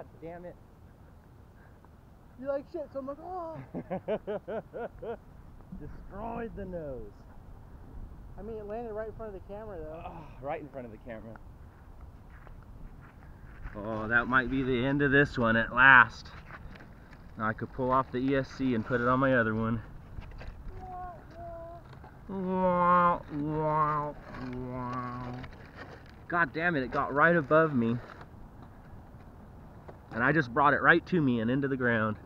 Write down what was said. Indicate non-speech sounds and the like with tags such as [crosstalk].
God damn it. You like shit, so I'm like, oh. [laughs] Destroyed the nose. I mean, it landed right in front of the camera, though. Oh, right in front of the camera. Oh, that might be the end of this one at last. Now I could pull off the ESC and put it on my other one. Wow, wow, wow. God damn it, it got right above me. And I just brought it right to me and into the ground.